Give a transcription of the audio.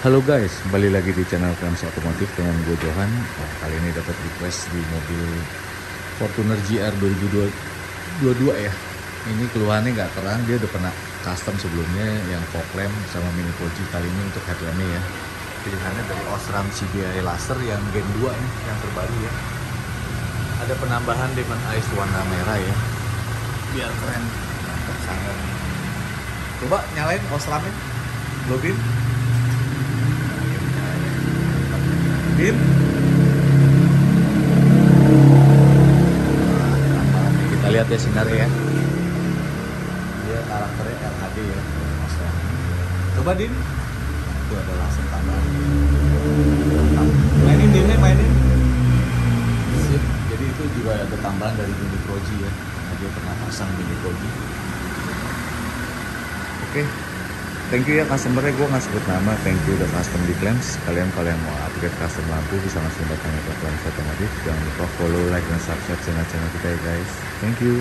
Halo guys, kembali lagi di channel Krams Otomotif dengan gue Johan. Wah, kali ini dapat request di mobil Fortuner GR 2022 ya. Ini keluhannya nggak terang, dia udah pernah custom sebelumnya yang fog lamp sama mini Koji kali ini untuk headlampnya ya. Pilihannya dari Osram CBI Laser yang Gen 2 nih, yang terbaru ya. Ada penambahan Demon Eyes warna merah ya. Biar keren. Mantap sangat. Coba nyalain Osramnya. Login. Din. Kita lihat ya sinarnya ya. Dia karakternya LHD ya. Osram. Coba Din. Itu ada laser tambahan. Mainin Dinnya mainin. Sip. Jadi itu juga ada tambahan dari Mini Proji ya. Dia pernah pasang Mini Proji. Oke, Thank you ya customernya, gue nggak sebut nama, thank you udah custom di Clamps Kalian kalau yang mau upgrade custom lampu bisa langsung datang ke Clamps Otomotif Jangan lupa follow, like, dan subscribe channel-channel kita ya guys. Thank you